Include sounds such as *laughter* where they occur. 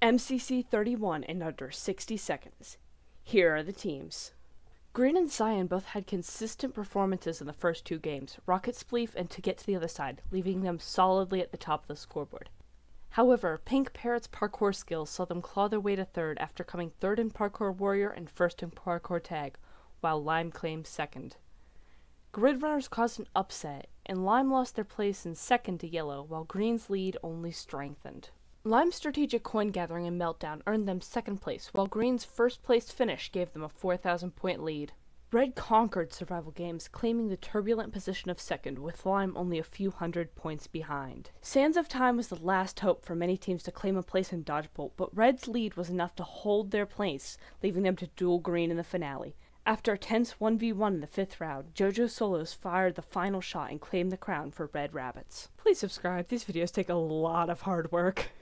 MCC 31 in under 60 seconds. Here are the teams. Green and Cyan both had consistent performances in the first two games, Rocket Spleef and To Get to the Other Side, leaving them solidly at the top of the scoreboard. However, Pink Parrot's parkour skills saw them claw their way to third after coming third in Parkour Warrior and first in Parkour Tag, while Lime claimed second. Grid Runners caused an upset, and Lime lost their place in second to Yellow, while Green's lead only strengthened. Lime's strategic coin gathering and meltdown earned them second place, while Green's first place finish gave them a 4,000 point lead. Red conquered survival games, claiming the turbulent position of second, with Lime only a few hundred points behind. Sands of Time was the last hope for many teams to claim a place in Dodgebolt, but Red's lead was enough to hold their place, leaving them to duel Green in the finale. After a tense 1v1 in the fifth round, JoJo Solos fired the final shot and claimed the crown for Red Rabbits. Please subscribe, these videos take a lot of hard work. *laughs*